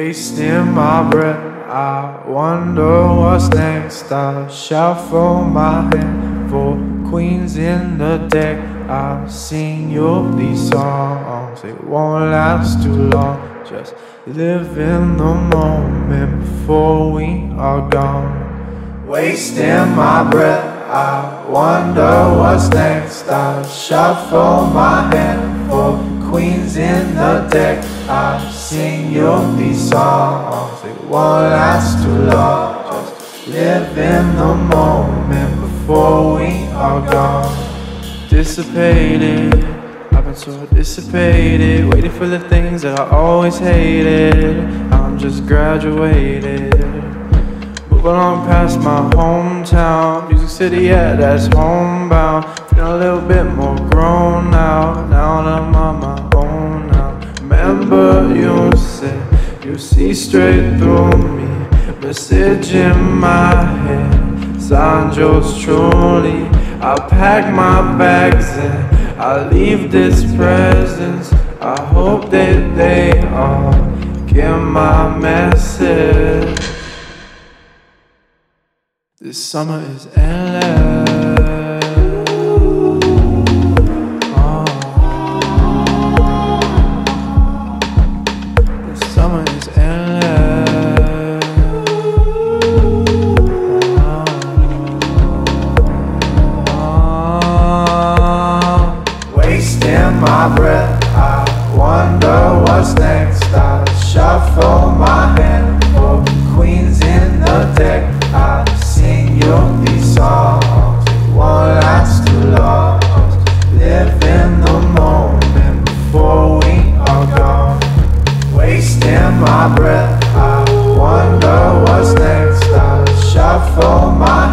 Wasting my breath, I wonder what's next. I shuffle my hand for queens in the deck. I've seen you these songs, it won't last too long. Just live in the moment before we are gone. Wasting my breath, I wonder what's next. I shuffle my hand for queens in the deck. I sing you these songs, it won't last too long. Just live in the moment before we are gone. Dissipated, I've been so dissipated, waiting for the things that I always hated. I'm just graduated. Moving along past my hometown, Music City, yeah, that's homebound. Feeling a little bit see straight through me, message in my head, signed truly. I pack my bags and I leave this presence. I hope that they all get my message. This summer is endless. This my breath. I wonder what's next. I shuffle my